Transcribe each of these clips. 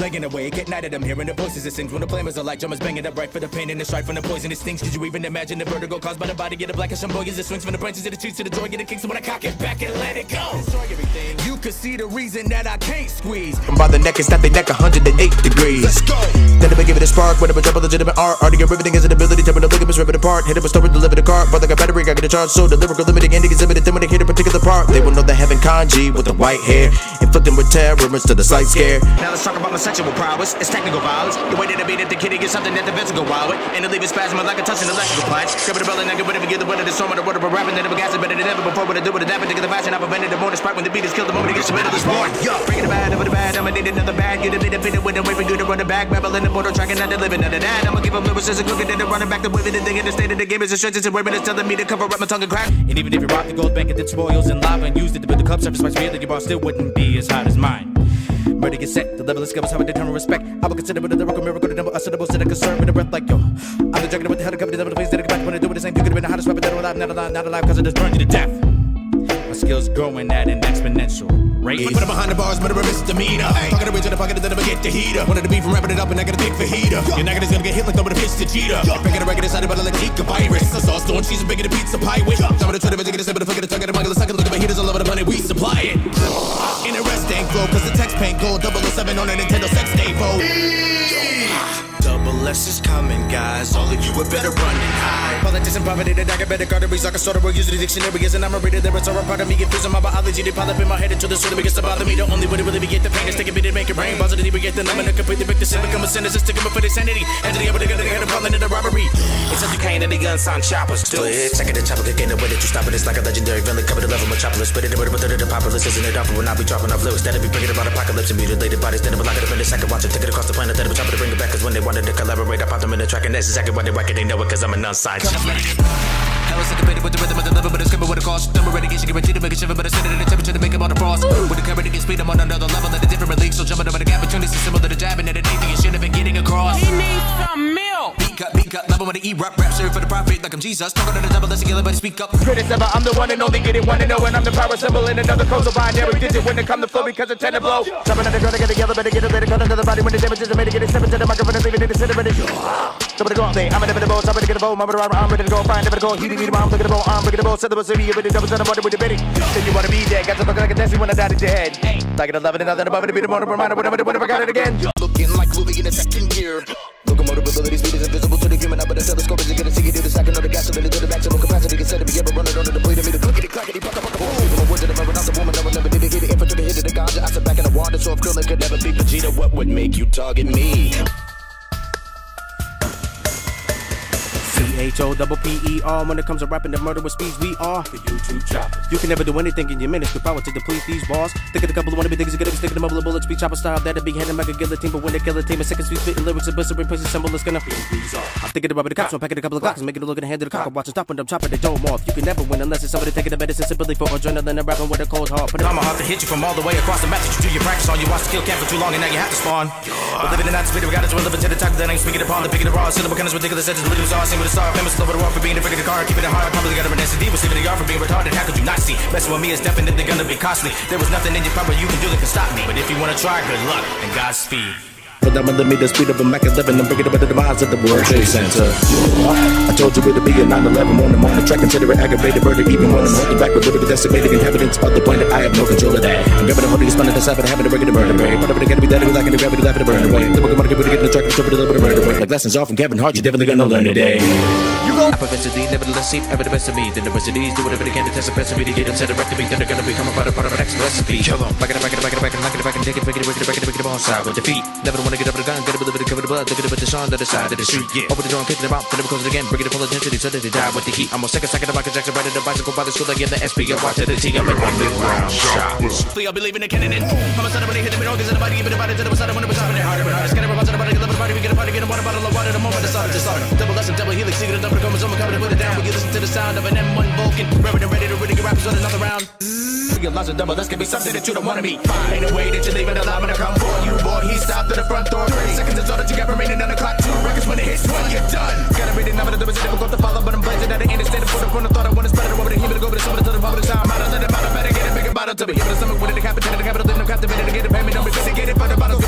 Legging awake at night, I'm hearing the voices it sings when the flamers are like drummers banging up right for the pain and the strife from the poisonous things. Could you even imagine the vertigo caused by the body? Get a black and boy as it swings from the branches to the trees to the joy, get a kick. So when I cock it back and let it go, destroy everything. You could see the reason that I can't squeeze. From by the neck and snap the neck 108 degrees. Let's go. Then I give it a spark, whatever double legitimate art. Art of riveting is an ability to the ligaments, rip it apart. Hit it with storage, deliver the cart. Brother got battery, I get a charge. So the lyrical limiting ending exhibited. Then when they hit a particular part, they will know that having kanji with the white hair, inflicting with terror to the sight scare. Now let's talk about my sexual prowess. It's technical violence. The way that I beat it, the kitty is something that the go wild with. And it leave it spasming like a touch an electrical punch. Grab it a bell and I get whatever get the of the storm of the of a rapping. Then I'm gas better than ever before. What I do with a dab, take the fashion. I've invented the morning spark when the beat is killed. The moment it gets to middle this morning. Yo, bringing the bad over the bad. I'ma need another bag. Get a bit of it with a way for you to run it back. Rebel in the border, tracking the living of that. I'ma give them lyrics as a cookie, then running back the waving the thing in the state of the game is a stretch. It's a it's telling me to cover up my tongue and crack. And even if you rock the gold bank and did spoils and lava and used it to build the club surface, my that your bar still wouldn't be as hot as mine. Murder get set, the level is how I determine respect. I will consider it a lyrical miracle, the number of syllables that I concern with a breath like yo. I'm the dragon with the cover, the place that I back when I do it the same. You could have been the hottest rapper that alive, not alive, not alive, cause I just burned you to death. My skills growing at an exponential rate. Put it behind the bars, but a misdemeanor. Hey. Talking the bridge to the pocket, then never get the heater. Wanted to be from wrapping it up, and I got a dick for heater. Your nugget is gonna get hit like nobody pitched to cheetah. Back at the record, decided about like a virus. The sauce throwing cheese and bigger the pizza pie with. Some of the try to get a sip of the fucking tongue of the muggle. Second look at my heaters, all over the money, we supply it. Interesting flow, cause the text paint gold. 007 on a Nintendo sex day, Double Is coming, guys. All of you are better run and hide. Politics and poverty, the diabetic arteries. I can sort of use the dictionaries, and I'm a reader. There is a part of me confusing my biology. They pile up in my head until the sort of begins to bother me. The only way to really get the pain is take a bit and make it rain. Positive, we get the number to completely break the sin. Become a sinner, just sticking up for the sanity. And to the other, they're gonna get a problem in the robbery. It's to and the guns on choppers. Hit, second the chopper, kicking the way that you stop it. It's like a legendary villain. Cover the level, metropolis. Spit it, but the the populace isn't it awful when I be dropping off lyrics. That'll be bringing about apocalypse and mutilated bodies. Then I'm like it up in the second watch it, take it across the planet. Then I'm chopper to bring it back, cause when they wanted to collaborate, I popped them in the track, and that's exactly why they record. They know it, cause I'm an unsigned Hell is competing with the rhythm of the liver, but it's coming with a cost. Number relegation guaranteed to make a shiver, but I it's sitting in the temperature to make him on the frost. With the current against speed, I'm on another level at a different league. So jumping over the gap between this is similar to jabbing at anything you should have been getting across. Beat cut, beat cut, level with the E rap, rap, serve for the profit like I'm Jesus. Talking to the double, let's get everybody speak up. Critics ever, I'm the one and only getting one to oh, know, and I'm the power symbol in another code of binary digit when it come to flow because it's 10 to blow. Jumping on the ground, I get together, better get a better cut another body when the damage is made to get it seven to the microphone and leave it in the center of it. Somebody go out there, I'm ready to go, I'm ready to get a bow, I'm ready to go, find, never to go, heat, heat, I'm looking at the bow, I'm looking at the bow, set the city, with the double center, with the bitty. Then you wanna be there, got to look like a dancing when I died in your head. Like an 11 and nothing above it, to be the morning reminder, whenever, whenever I got it again. Looking like Louis in the second gear. Locomotive abilities, speed is invisible to the human eye, but the telescope is gonna see you do the second of the gasoline to the maximum capacity. Consider me ever running under the blade of me, the clickety clackety, pucka pucka boom. People word to the river, not the woman, never never did it, hit it, infantry hit it, the ganja. I sit back in the water, so if Krillin could never be Vegeta, what would make you target me? H O double P E R. When it comes to rapping the murder with speeds, we are the YouTube choppers. You can never do anything in your minutes. With power to deplete these bars. Think of a couple of wanna be niggas, you gotta be sticking them up with bullets, speed chopper style. That'll be heading like a guillotine. But when they kill a team, a second speed spitting lyrics, a blistering place, a symbol is gonna. I'm thinking about the cops, I'm packing a couple of clocks, making a look at the hand of the cock. Watch it stop when I'm chopping the dome off. You can never win unless it's somebody taking the medicine simply for adrenaline and rapping with a cold heart. But I'ma have to hit you from all the way across the map. You do your practice on you watch the skill camp for too long and now you have to spawn. But living in that speed, we got to live to the top that ain't speaking upon the picking the raw. Syllable kind of ridiculous, as the little sing with the star. Famous slow, a for being the freaking car, keeping it hard. Probably got a Vanessa D was leaving the yard for being retarded. How could you not see? Messing with me is definitely gonna be costly. There was nothing in your power you can do that can stop me. But if you wanna try, good luck and Godspeed. But I'm gonna meet the speed of a Mac 11 and bring it up to the demise of the World Trade Center. I told you it'd be a 9-11 on the morning track, consider it aggravated murder, even when I'm holding back, but would have decimated inhabitants of the planet. I have no control of that. I'm grabbing the holding, spinning the seven, having to bring it to murder rate. But if it gotta be dead, it was like in the gravity, laughing to burn away. The book of money, get in the track, and interpret a little bit of murder rate. Like lessons all from Kevin Hart, you're definitely gonna learn today. You go. I prevent the nevertheless seem ever the best of me. Then The diversities do whatever they can to test the best of me to get them set direct to me. Then they're gonna become a part of part of an next recipe. Kill them. Back it, back it, back it, back it, back it, back it, take it, back it, back it, back it, back it, on side with defeat. Never wanna get up with a gun, get up with a cover the blood, look at it with the sun to the side of the street. Yeah. Open the door and kick it about, then it it again, bring it to full intensity so that they die with the heat. I'm a second second of Michael Jackson, riding the bicycle by the school, I give the SP, I watch to the T, I make one big round shot. I'll be leaving the cannon in. I'm a son of a hit the middle, cause anybody even about it to the side, I wanna be stopping it harder, but harder. Scan every once in a body, get the party, we get a party, get a water bottle of water, the moment the start, just start. Double lesson, double helix, secret of double chromosome, coming to put it down, we get listen to the sound of an M1 Vulcan, ready and ready to really get rappers on another round. Realize a double, that's gonna be something that you don't wanna be. Ain't no way that you're leaving alive when I come for you, boy. He stopped at the front door. 30 seconds is all that you got remaining on the clock. Two records when it hits one, you're done. Gotta read the number, the was difficult to follow, but I'm blazing at the end. Instead of put up on the thought I wanna spread it over the him to go over the summer to the public time. Out of the bottle, better get it, make a bottle to me. Give it a stomach with it, the capital, the capital, then I'm captivated to get it, payment, don't be busy, get it, for the bottles,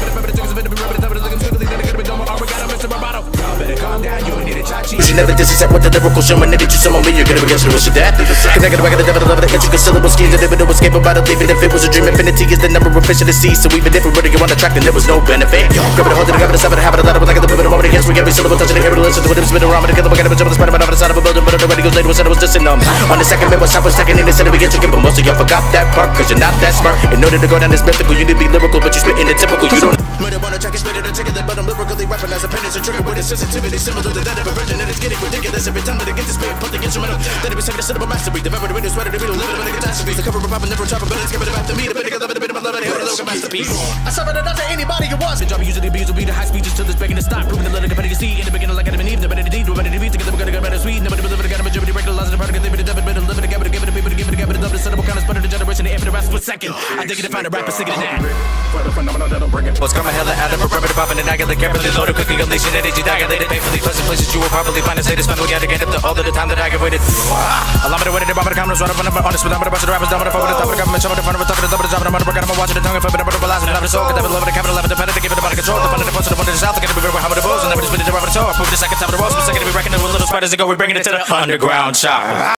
You never disrespect with the lyrical showman that you summon me. You're gonna be against the wish of that. Connected back the devil of the intricate syllable schemes that never escape about it. Even if it was a dream, infinity is the number of fish in the sea. So even if we were to get on the track, then there was no benefit. Grab it, hold it, grab it, seven, have it, a letter, like the pivot, moment against we every syllable, touching the camera, listen to what it's been around, together, we're gonna jump the spider, but over the side of a building, but the radio goes later, said it was in them. On the second minute, I was second in the center, we get tricky, but most of y'all forgot that part, cause you're not that smart. In order to go down this mythical, you need to be lyrical, but you spit in the typical, you don't. Murder on a track, spit it, ticket, but I'm lyrically as a penance and trigger with a sensitivity similar to that of a virgin, and it's getting ridiculous every time that I get to spit, put the instrumental, then it was second, cinema mastery, the memory, the sweater, the beat, living in a catastrophe, the cover of popping, never trapping, but it's giving it back to me, the bit of the bit of my love, and it's a masterpiece. I serve it not to anybody who wants. The job usually be to be the high speeches till it's begging to stop, proving the little company you see in the beginning like Adam and Eve, the better to deed, the better to be together, we're gonna get better sweet, nobody believe it, got a majority, break the laws of the product, live it, live it, live it, live it, give it, give it, give it, give it, give it, double, set up kind of spread the generation, the infinite rest per second. I think it to find a rapper singing that. What's coming hella out of a primitive popping and I get the carefully loaded, cooking unleashing energy, dilated, painfully pleasant places you will probably find a status, spend we gotta get up to all of the time that I get waited. Ah, allow me to wait it, bomb the cameras, run up on the honest, but I'm about to rappers, down with the phone, the top of the government, the front of the top of the top of the job, and I'm gonna I'm watching the tongue, and flip it up, but I'm the soul, get the love of the capital, the better, to give it about control, the fun of the of the one to the south, get to be very how the bows, and never just been the of the toe, I prove the second time of the rose, but second to be reckoning with little spiders and go, we're bringing it to the underground shop.